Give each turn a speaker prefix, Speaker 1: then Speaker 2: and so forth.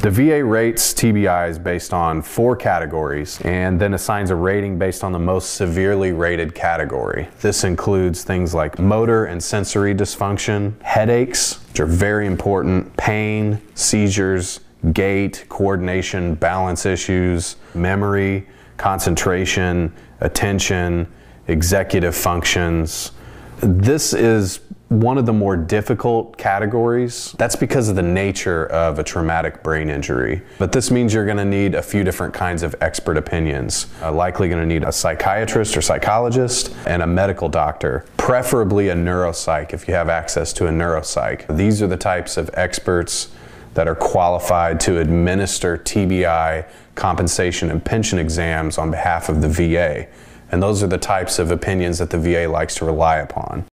Speaker 1: The VA rates TBIs based on four categories and then assigns a rating based on the most severely rated category. This includes things like motor and sensory dysfunction, headaches, which are very important, pain, seizures, gait, coordination, balance issues, memory, concentration, attention, executive functions. This is one of the more difficult categories. That's because of the nature of a traumatic brain injury. But this means you're going to need a few different kinds of expert opinions. Uh, likely going to need a psychiatrist or psychologist and a medical doctor, preferably a neuropsych if you have access to a neuropsych. These are the types of experts that are qualified to administer TBI compensation and pension exams on behalf of the VA. And those are the types of opinions that the VA likes to rely upon.